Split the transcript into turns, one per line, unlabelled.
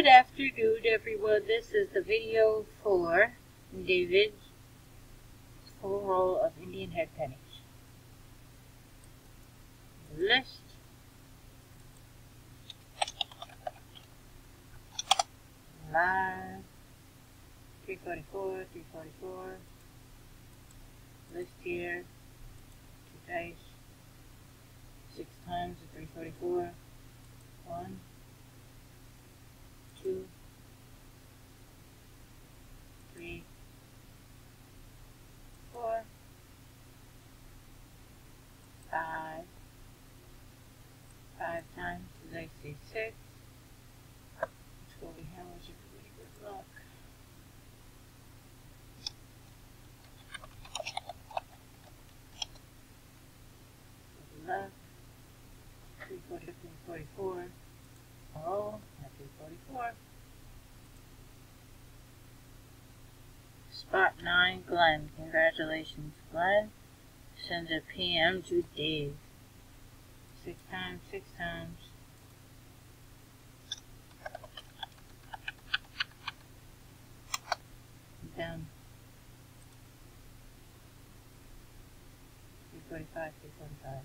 Good afternoon, everyone. This is the video for David's full roll of Indian head pennies. List. Live. 344, 344. List here. Two dice. Six times the 344. Three forty-four. Oh, happy 44. Spot 9, Glenn. Congratulations, Glenn. Send a PM to Dave. Six times, six times. Down. 345, 345.